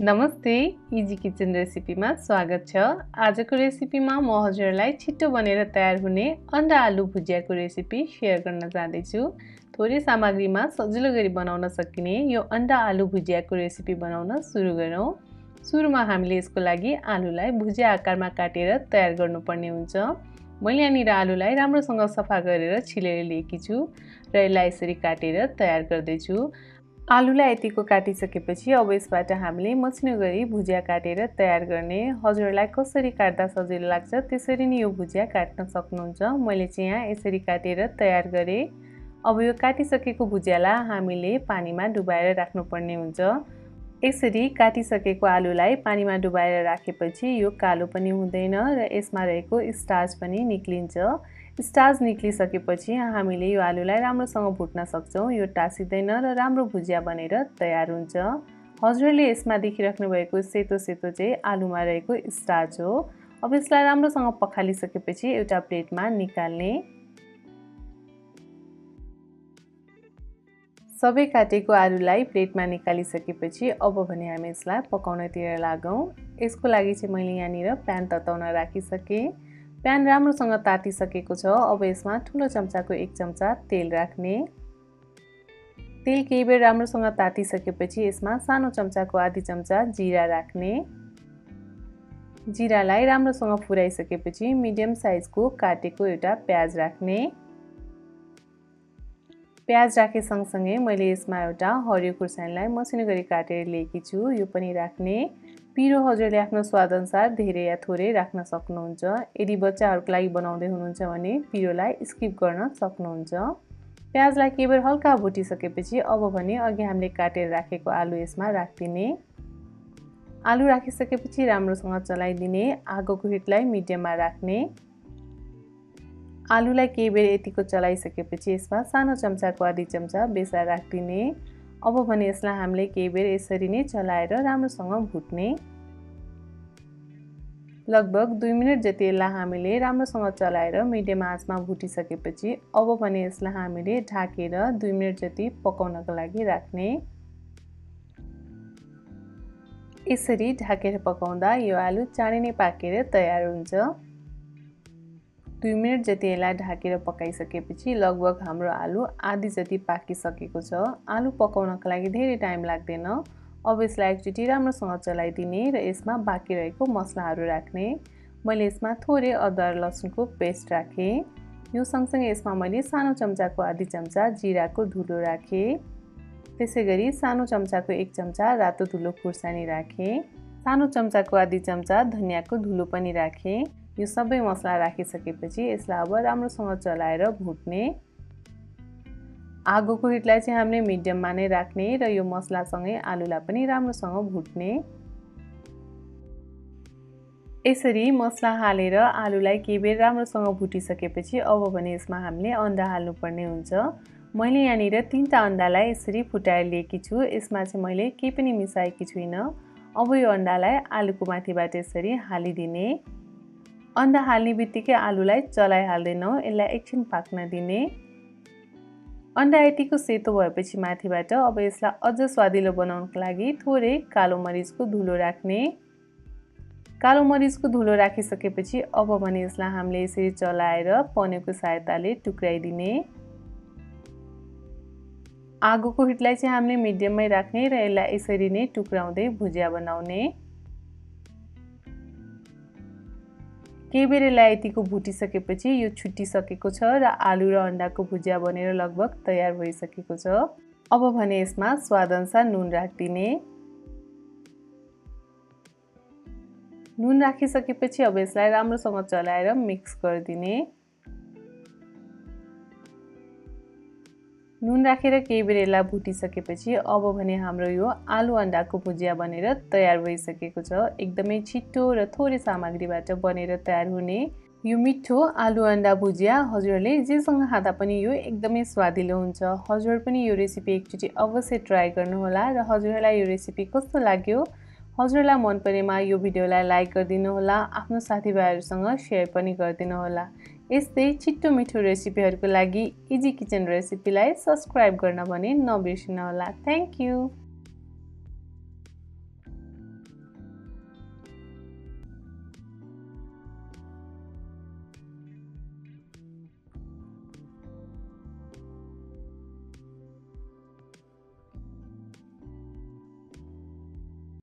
नमस्ते easy kitchen रेसिपीमा स्वागत छ। आजको रेसिपीमा म हजुरलाई छिट्टो बनेर तयार हुने अन्डा आलु भुजियाको रेसिपी सेयर गर्न जाँदैछु। थोरै सामग्रीमा सजिलो गरी बनाउन सकिने यो अन्डा आलु भुजियाको रेसिपी बनाउन सुरु गरौँ। सुरुमा हामीले यसको लागि आलुलाई भुजिया आकारमा काटेर तयार गर्नुपर्ने हुन्छ। मैले यहाँनिर आलुलाई राम्रोसँग सफा गरेर छिलेर लिएकी छु र यसलाई यसरी काटेर तयार गर्दैछु। आलुलाई यतिको काटिसकेपछि अब यसबाट हामीले मसिनो गरी भुजिया काटेर तयार गर्ने। हजुरलाई कसरी काट्दा सजिलो लाग्छ त्यसरी नै यो भुजिया काट्न सक्नुहुन्छ। मैले चाहिँ यहाँ यसरी काटेर तयार गरेँ। अब यो काटिसकेको भुजियालाई हामीले पानीमा डुबाएर राख्नुपर्ने हुन्छ। यसरी काटिसकेको आलुलाई पानीमा डुबाएर राखेपछि यो कालो पनि हुँदैन र यसमा रहेको स्टार्च पनि निक्लिन्छ। स्टार्च निक्लिसकेपछि हामीले यो आलुलाई राम्रोसँग भुट्न सक्छौँ यो टाँसिँदैन र राम्रो भुजिया बनेर तयार हुन्छ। हजुरले यसमा देखिराख्नु भएको सेतो सेतो चाहिँ आलुमा रहेको स्टार्च हो। अब यसलाई राम्रोसँग पखालिसकेपछि एउटा प्लेटमा निकाल्ने। सबै काटेको आलुलाई प्लेटमा निकालिसकेपछि अब भने हामी यसलाई पकाउनतिर लागौँ। यसको लागि चाहिँ मैले यहाँनिर प्यान तताउन राखिसकेँ। प्यान राम्रोसँग तातिसकेको छ। अब यसमा ठुलो चम्चाको एक चम्चा तेल राख्ने। तेल केही बेर राम्रोसँग तातिसकेपछि यसमा सानो चम्चाको आधी चम्चा जिरा राख्ने। जिरालाई राम्रोसँग फुराइसकेपछि मिडियम साइजको काटेको एउटा प्याज राख्ने। प्याज राखे सँगसँगै मैले यसमा एउटा हरियो खुर्सानीलाई मसिनो गरी काटेर लिएकी छु। यो पनि राख्ने। पिरो हजुरले आफ्नो स्वादअनुसार धेरै या थोरै राख्न सक्नुहुन्छ। यदि बच्चाहरूको लागि बनाउँदै हुनुहुन्छ भने पिरोलाई स्किप गर्न सक्नुहुन्छ। प्याजलाई केवल हल्का भुटिसकेपछि अब भने अघि हामीले काटेर राखेको आलु यसमा राखिदिने। आलु राखिसकेपछि राम्रोसँग चलाइदिने। आगोको हिटलाई मिडियममा राख्ने। आलुलाई केही बेर यतिको चलाइसकेपछि यसमा सानो चम्चाको आधी चम्चा बेसा राखिदिने। अब भने यसलाई हामीले केही बेर यसरी नै चलाएर राम्रोसँग भुट्ने। लगभग दुई मिनट जति यसलाई हामीले राम्रोसँग चलाएर मिडियम आँचमा भुटिसकेपछि अब भने यसलाई हामीले ढाकेर दुई मिनट जति पकाउनको लागि राख्ने। यसरी ढाकेर पकाउँदा यो आलु चाँडै नै पाकेर तयार हुन्छ। दुई मिनट जति यसलाई ढाकेर पकाइसकेपछि लगभग हाम्रो आलु आधी जति पाकिसकेको छ। आलु पकाउनको लागि धेरै टाइम लाग्दैन। अब यसलाई एकचोटि राम्रोसँग चलाइदिने र यसमा बाँकी रहेको मसलाहरू राख्ने। मैले यसमा थोरै अदुवा लसुनको पेस्ट राखेँ। यो सँगसँगै यसमा मैले सानो चम्चाको आधी चम्चा जिराको धुलो राखेँ। त्यसै गरी सानो चम्चाको एक चम्चा रातो धुलो खुर्सानी राखेँ। सानो चम्चाको आधी चम्चा धनियाँको धुलो पनि राखेँ। यो सबै मसला राखिसकेपछि यसलाई अब राम्रोसँग चलाएर भुट्ने आगोको हिटलाई चाहिँ हामीले मिडियममा नै राख्ने र यो मसलासँगै आलुलाई पनि राम्रोसँग भुट्ने। यसरी मसला हालेर आलुलाई केही बेर राम्रोसँग भुटिसकेपछि अब भने यसमा हामीले अन्डा हाल्नुपर्ने हुन्छ। मैले यहाँनिर तिनवटा अन्डालाई यसरी फुटाएर लिएकी छु। यसमा चाहिँ मैले केही पनि मिसाएकी छुइनँ। अब यो अन्डालाई आलुको माथिबाट यसरी हालिदिने। अन्डा हाल्ने बित्तिकै आलुलाई चलाइहाल्दैनौँ यसलाई एकछिन पाक्न दिने। अन्डा यतिको सेतो भएपछि माथिबाट अब यसलाई अझ स्वादिलो बनाउनको लागि थोरै कालो मरिचको धुलो राख्ने। कालो मरिचको धुलो राखिसकेपछि अब भने यसलाई हामीले यसरी चलाएर पनेको सहायताले टुक्राइदिने। आगोको हिटलाई चाहिँ हामीले मिडियममै राख्ने र यसलाई यसरी नै टुक्राउँदै भुजिया बनाउने। केही बेर यसलाई यतिको भुटिसकेपछि यो छुट्टिसकेको छ र आलु र अन्डाको भुजिया बनेर लगभग तयार भइसकेको छ। अब भने यसमा स्वादअनुसार नुन राखिदिने। नुन राखिसकेपछि अब यसलाई राम्रोसँग चलाएर मिक्स गरिदिने। नुन राखेर केही बेर यसलाई भुटिसकेपछि अब भने हाम्रो यो आलु अन्डाको भुजिया बनेर तयार भइसकेको छ। एकदमै छिट्टो र थोरै सामग्रीबाट बनेर तयार हुने यो मिठो आलु अन्डा भुजिया हजुरहरूले जेसँग खाँदा पनि यो एकदमै स्वादिलो हुन्छ। हजुर पनि यो रेसिपी एकचोटि अवश्य ट्राई गर्नुहोला र हजुरहरूलाई यो रेसिपी कस्तो लाग्यो? हजुरलाई मन परेमा यो भिडियोलाई लाइक गरिदिनु होला आफ्नो साथीभाइहरूसँग सेयर पनि गरिदिनु होला यस्तै छिट्टो मिठो रेसिपीहरूको लागि इजी किचन रेसिपीलाई सब्सक्राइब गर्न भने नबिर्सिनुहोला। Thank you